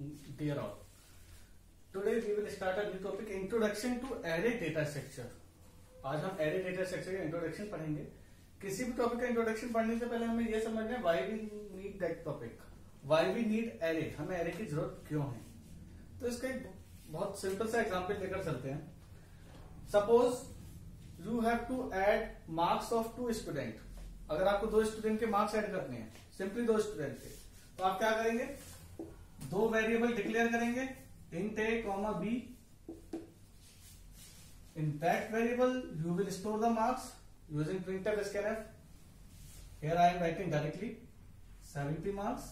thereof. Today we will start a new topic introduction to array data structure. आज हम array data structure का introduction पढ़ेंगे किसी भी टॉपिक का इंट्रोडक्शन पढ़ने से पहले हमें यह समझना है why we need that topic why we need array हमें एरे की जरूरत क्यों है तो इसका एक बहुत सिंपल सा एग्जांपल लेकर चलते हैं suppose you have to add marks of two student अगर आपको दो स्टूडेंट के मार्क्स ऐड करने हैं सिंपली दो स्टूडेंट के तो आप क्या करेंगे दो वेरिएबल डिक्लेयर करेंगे int a comma b in that variable you will store the marks using printf scanf here i am writing directly 70 marks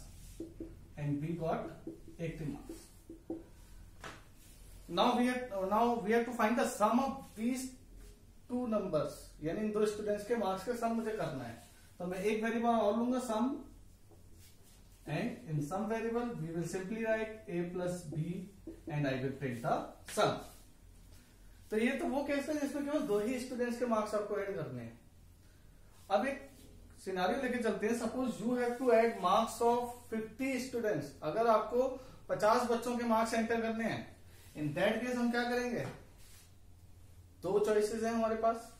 and we got 80 marks now we have now we have to find the sum of these two numbers यानी इन दो students के marks के सम मुझे करना है तो मैं एक वेरिएबल और लूंगा सम and in some variable we will simply write a plus b and I will print the sum. तो ये तो वो केस है जिसमें केवल दो ही स्टूडेंट्स के मार्क्स आपको ऐड करने हैं अब एक सिनारियो लेके चलते हैं suppose you have to add marks of 50 students अगर आपको 50 बच्चों के मार्क्स एंटर करने हैं इन दैट केस हम क्या करेंगे दो चॉइसेस हैं हमारे पास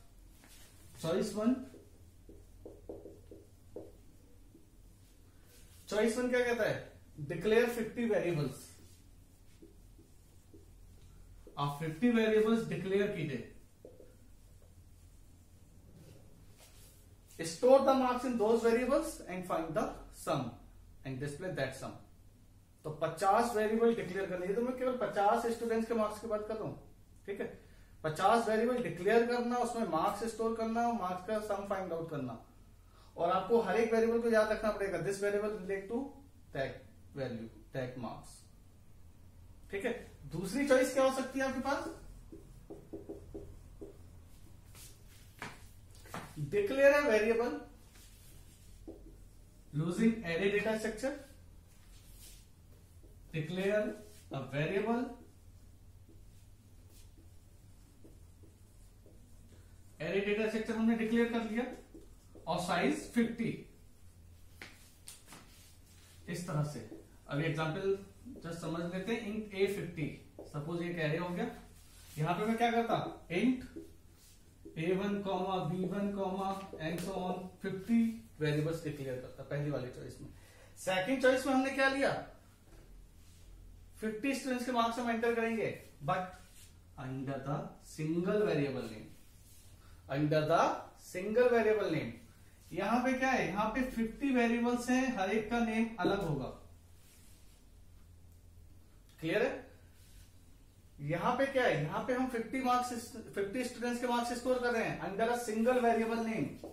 चॉइस वन चॉइस वन क्या कहता है डिक्लेयर फिफ्टी वेरिएबल्स आप फिफ्टी वेरिएबल्स डिक्लेयर कीजिए store the marks in those variables and find the sum and display that sum तो 50 वेरिएबल डिक्लेयर करने ये तो मैं केवल 50 स्टूडेंट्स के मार्क्स की बात कर रहा हूं ठीक है 50 वेरिएबल डिक्लेयर करना उसमें मार्क्स स्टोर करना मार्क्स का सम फाइंड आउट करना और आपको हर एक वेरिएबल को याद रखना पड़ेगा this variable relate to tag value tag marks ठीक है दूसरी चॉइस क्या हो सकती है आपके पास डिक्लेयर है variable using array data structure declare a variable array data structure हमने डिक्लेयर कर लिया और साइज 50 इस तरह से अभी एग्जांपल जस्ट समझ लेते हैं इंट ए फिफ्टी सपोज ये कह रहे हो गया यहां पे मैं क्या करता int a one comma b one comma and so on fifty variables declare करता पहली वाली चॉइस में सेकंड चॉइस में हमने क्या लिया 50 स्टूडेंट्स के मार्क्स हम एंटर करेंगे but under the single variable name under the single variable name यहां पे क्या है यहां पे 50 वेरिएबल्स हैं हर एक का नेम अलग होगा क्लियर है यहां पे क्या है यहां पे हम 50 मार्क्स 50 स्टूडेंट्स के मार्क्स स्कोर कर रहे हैं under a single variable name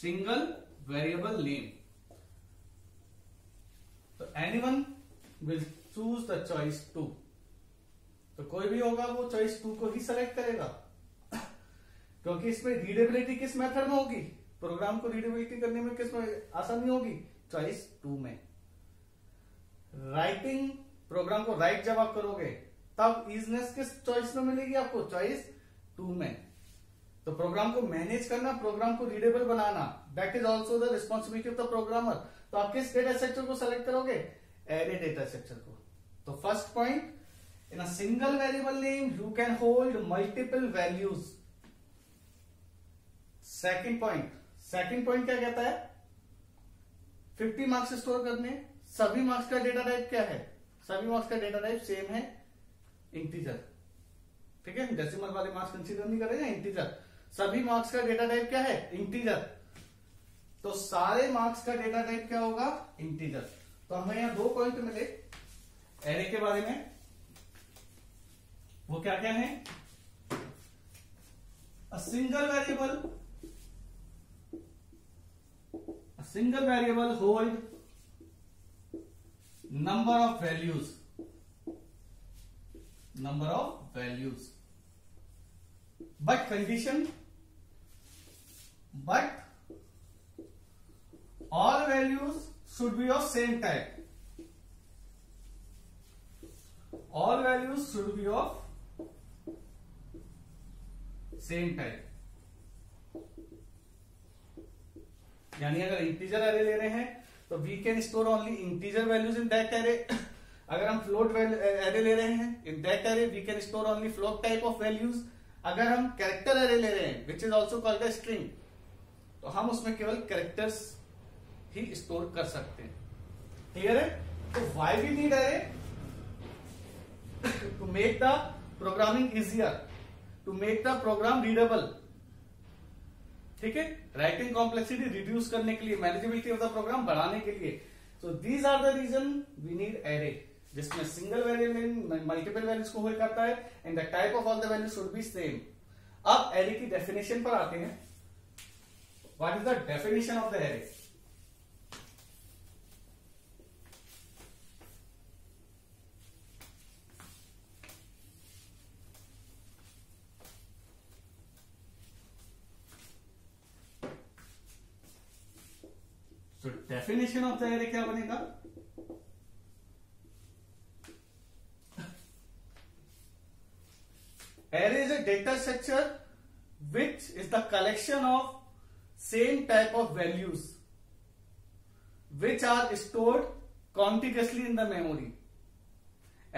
single variable name तो anyone will choose the choice two तो कोई भी होगा वो चॉइस टू को ही सेलेक्ट करेगा क्योंकि इसमें रीडेबिलिटी किस मेथड में होगी प्रोग्राम को रीडेबिलिटी करने में किस में आसानी होगी चॉइस टू में राइटिंग प्रोग्राम को राइट जब आप करोगे तब इजनेस किस चॉइस में मिलेगी आपको चॉइस टू में तो प्रोग्राम को मैनेज करना प्रोग्राम को readable banana that is also the responsibility of the programmer तो आप किस डेटा स्ट्रक्चर को सेलेक्ट करोगे एरे डेटा स्ट्रक्चर को तो first point in a single variable name you can hold multiple values second point second point क्या कहता है 50 मार्क्स स्टोर करने सभी मार्क्स का डेटा टाइप क्या है सभी मार्क्स का डेटा टाइप सेम है इंटीजर ठीक है डेसिमल वाले मार्क्स कंसीडर नहीं करेगा इंटीजर सभी मार्क्स का डेटा टाइप क्या है इंटीजर तो सारे मार्क्स का डेटा टाइप क्या होगा इंटीजर तो हमें यहां दो पॉइंट मिले एरे के बारे में वो क्या क्या है single variable Single variable hold number of values, but all values should be of same type. All values should be of same type. यानी अगर इंटीजर एरे ले रहे हैं तो we can store only integer values in that array अगर हम float array ले रहे हैं in that array we can store only float type of values अगर हम कैरेक्टर एरे ले रहे हैं which is also called a string तो हम उसमें केवल कैरेक्टर्स ही स्टोर कर सकते हैं क्लियर है तो why we need array to make the programming easier to make the program readable ठीक है राइटिंग कॉम्प्लेक्सिटी रिड्यूस करने के लिए मैनेजेबिलिटी ऑफ द प्रोग्राम बढ़ाने के लिए so these are the reason we need array जिसमें सिंगल वेरिएबल मल्टीपल वैल्यूज को होल्ड करता है and the type of all the values should be same अब एरे की डेफिनेशन पर आते हैं what is the definition of the array definition of जाहिर है क्या बनेगा array is a data structure which is the collection of same type of values which are stored contiguously in the memory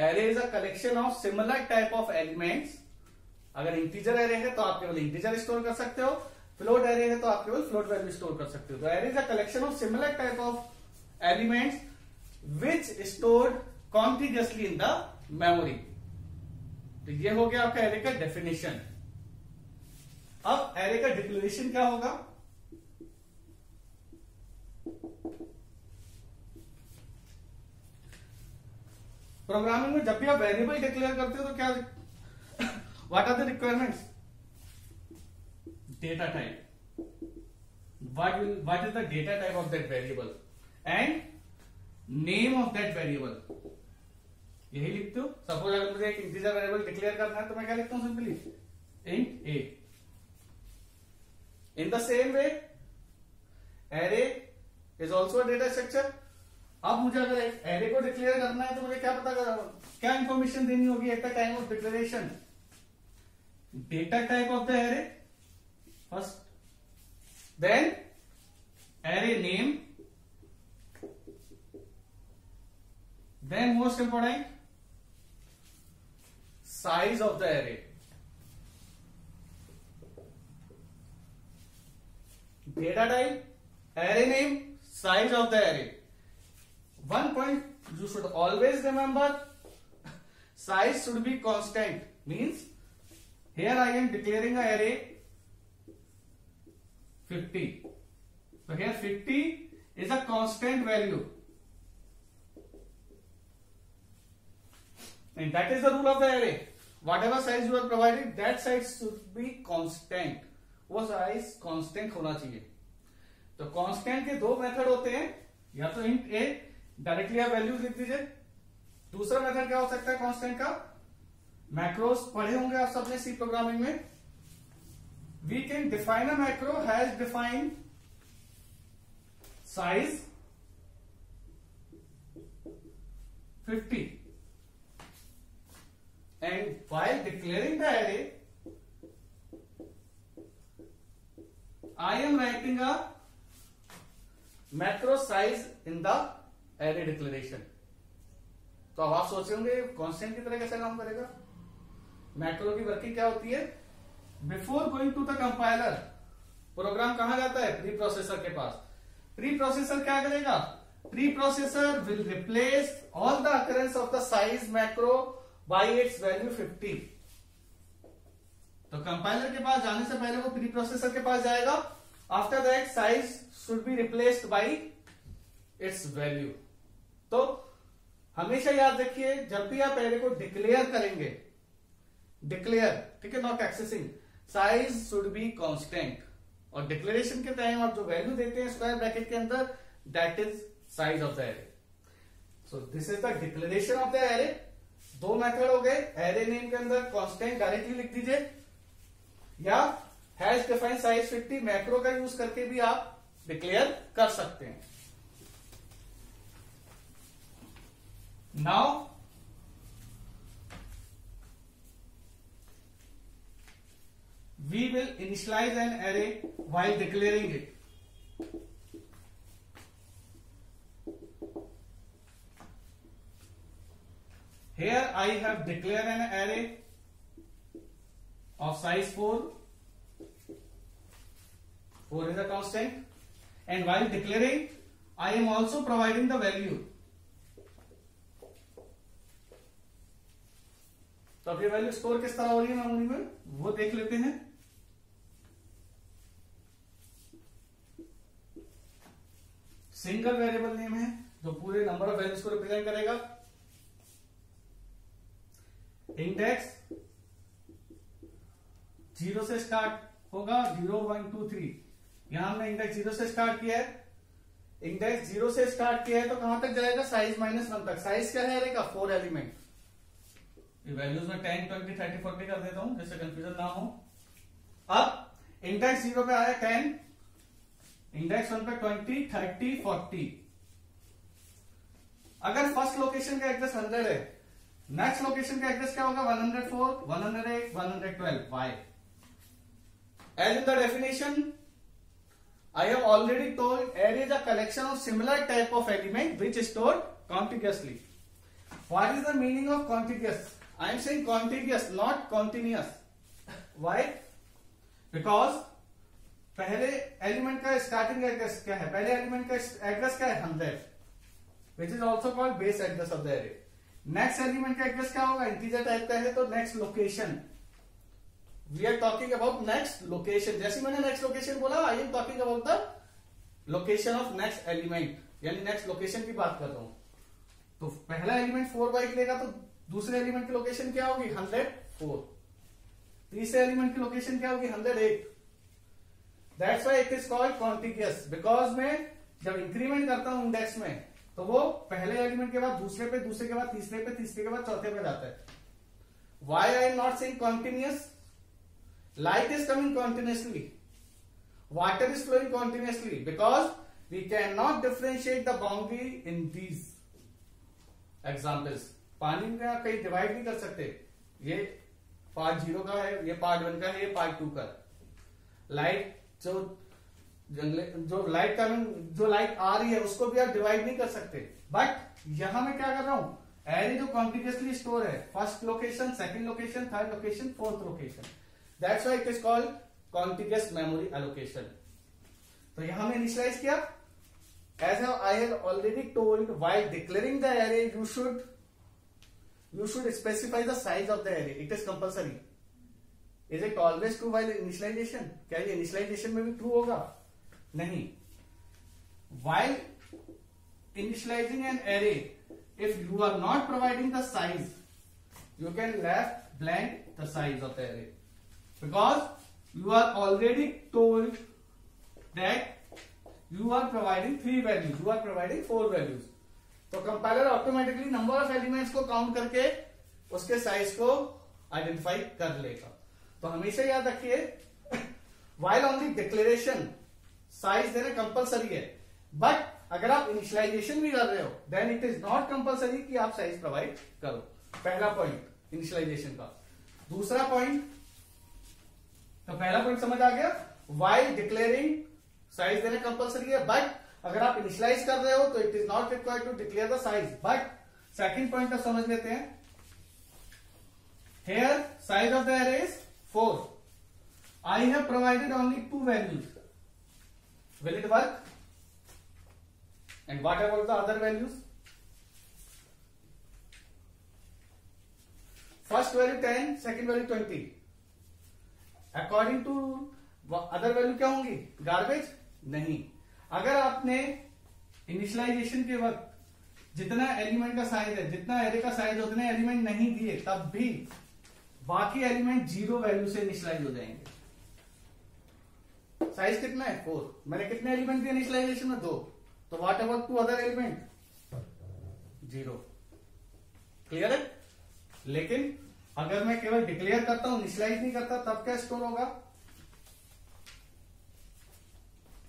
array is a collection of similar type of elements अगर integer array है तो आप केवल integer store कर सकते हो float array है तो आप केवल फ्लोट वैल्यू स्टोर कर सकते हो तो array is a collection of similar type of elements which stored continuously in the memory तो ये हो गया आपका एरे का डेफिनेशन अब एरे का डिक्लेरेशन क्या होगा प्रोग्रामिंग में जब भी आप वेरिएबल डिक्लेयर करते हो तो क्या what are the requirements data type what will what is the data type of that variable and name of that variable यही लिखते हो सपोज अगर मुझे एक इंटीजर वेरिएबल डिक्लेयर करना है तो मैं क्या लिखता हूं simply int a in the same way array is also data structure अब मुझे अगर एक एरे को डिक्लेयर करना है तो मुझे क्या पता कर क्या इंफॉर्मेशन देनी होगी at the time of declaration data type of the array first then array name then most important size of the array data type array name size of the array one point you should always remember size should be constant means here i am declaring a array 50. So here 50 is a constant value. And that is the rule of the array. Whatever size you are provided, that size should be constant. वो size constant होना चाहिए तो constant के दो method होते हैं या तो इंट ए डायरेक्टली आप वैल्यूज लिख दीजिए दूसरा मेथड क्या हो सकता है कांस्टेंट का मैक्रोस पढ़े होंगे आप सबने सी प्रोग्रामिंग में we can define a macro has defined size 50 and while declaring the array I am writing a macro size in the array declaration तो अब आप सोच रहे होंगे कॉन्स्टेंट की तरह कैसा काम करेगा मैक्रो की वर्किंग क्या होती है before going to the compiler program कहा जाता है प्री प्रोसेसर के पास प्री प्रोसेसर क्या करेगा preprocessor will replace all the occurrence of the size macro by its value fifty तो कंपाइलर के पास जाने से पहले वो प्री प्रोसेसर के पास जाएगा after that size should be replaced by its value तो हमेशा याद रखिए जब भी आप एरे को डिक्लेयर करेंगे डिक्लेयर ठीक है not accessing size should be constant और डिक्लेरेशन के टाइम आप जो वैल्यू देते हैं स्क्वायर ब्रैकेट के अंदर that is size of the array so this is the declaration of the array दो मेथड हो गए एरे नेम के अंदर कॉन्स्टेंट डायरेक्टली लिख दीजिए या hash define size fifty macro का यूज करके भी आप डिक्लेयर कर सकते हैं now initialize an array while declaring it. Here I have declared an array of size 4. 4 is a constant. And while declaring, I am also providing the value. तो अब ये वैल्यू स्टोर किस तरह हो रही है मेमोरी में वो देख लेते हैं सिंगल वेरिएबल नेम है जो पूरे नंबर ऑफ वैल्यूज को रिप्रेजेंट करेगा इंडेक्स जीरो से स्टार्ट होगा जीरो वन टू थ्री यहां हमने इंडेक्स जीरो से स्टार्ट किया है इंडेक्स जीरो से स्टार्ट किया है तो कहां तक जाएगा साइज माइनस वन तक साइज क्या है रहेगा फोर एलिमेंट वैल्यूज में टेन ट्वेंटी थर्टी फोर्टी कर देता हूं जैसे कंफ्यूजन ना हो अब इंडेक्स जीरो पे आया टेन इंडेक्स वन पे ट्वेंटी थर्टी फोर्टी अगर फर्स्ट लोकेशन का एड्रेस हंड्रेड है नेक्स्ट लोकेशन का एड्रेस क्या होगा one hundred four one hundred eight one hundred twelve why as in the definition I have already told array is a collection of similar type of element which store continuously what is the meaning of continuous I am saying continuous not continuous why because पहले element का starting address क्या है पहले element का address क्या है hundred which is also called base address of the array next element का address क्या होगा इंटीजर टाइप का है तो next location we are talking about next location जैसे मैंने नेक्स्ट लोकेशन बोला I am talking about the location of next element यानी नेक्स्ट लोकेशन की बात कर रहा हूं तो पहला एलिमेंट फोर बाइक लेगा तो दूसरे एलिमेंट की लोकेशन क्या होगी हंड्रेड फोर तीसरे एलिमेंट की लोकेशन क्या होगी hundred eight that's why it is called contiguous because मैं जब इंक्रीमेंट करता हूं इंडेक्स में तो वो पहले एलिमेंट के बाद दूसरे पे दूसरे के बाद तीसरे पे तीसरे के बाद चौथे पे जाता है why I am not saying continuous light is coming continuously is flowing flowing because we can not differentiate the boundary in these examples पानी में आप कहीं डिवाइड नहीं कर सकते ये पार्ट जीरो का है ये पार्ट वन का है ये पार्ट टू का लाइट जो जंगले जो लाइट कमिंग जो लाइट आ रही है उसको भी आप डिवाइड नहीं कर सकते बट यहां मैं क्या कर रहा हूं एरे जो कॉन्टिन्यूसली स्टोर है first location second location third location fourth location that's why it is called continuous memory allocation तो यहां मैं इनिशियलाइज किया as I have already told while declaring the array you should you should specify the size of the array it is compulsory is it always true while initialization क्या ये initialization में भी true होगा नहीं while initializing an array if you are not providing the size you can left blank the size of array because you are already told that you are providing three values you are providing four values तो compiler automatically number of elements को count करके उसके size को identify कर लेगा तो हमेशा याद रखिए वाइल ऑनली डिक्लेरेशन साइज देना कंपलसरी है बट अगर आप इनिशियलाइजेशन भी कर रहे हो then it is not compulsory कि आप साइज प्रोवाइड करो पहला पॉइंट इनिशियलाइजेशन का दूसरा पॉइंट तो पहला पॉइंट समझ आ गया वाइल डिक्लेयरिंग साइज देना कंपलसरी है बट अगर आप इनिशियलाइज कर रहे हो तो it is not required to declare the size but second point आप समझ लेते हैं here size of the array is Four. I have provided only two values. Will it work? And what about the other values? First value 10, second value 20. According to other value क्या होंगी garbage नहीं अगर आपने initialisation के वक्त जितना element का size है जितना एरे का साइज उतने एलिमेंट नहीं दिए तब भी बाकी एलिमेंट जीरो वैल्यू से इनिशलाइज हो जाएंगे साइज कितना है फोर मैंने कितने एलिमेंट दिए इनिशलाइजेशन में दो तो what about two other element zero clear है लेकिन अगर मैं केवल डिक्लेयर करता हूं इनिशलाइज नहीं करता तब क्या स्टोर होगा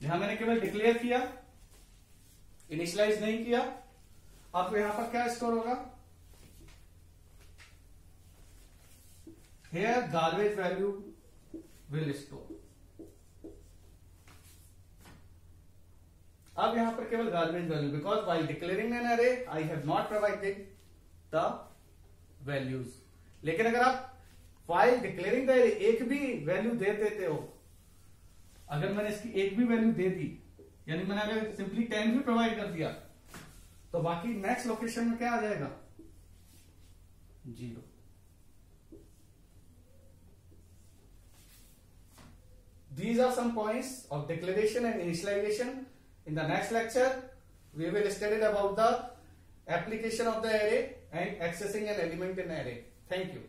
यहां मैंने केवल डिक्लेयर किया इनिशलाइज नहीं किया अब यहां पर क्या स्टोर होगा here garbage value will store अब यहां पर केवल garbage value because why declaring an array I have not provided the values लेकिन अगर आप फाइल डिक्लेयरिंग द एरे एक भी वैल्यू दे देते हो अगर मैंने इसकी एक भी वैल्यू दे दी यानी मैंने अगर सिंपली टेन भी प्रोवाइड कर दिया तो बाकी नेक्स्ट लोकेशन में क्या आ जाएगा zero These are some points of declaration and initialization. In the next lecture, we will study about the application of the array and accessing an element in array. Thank you.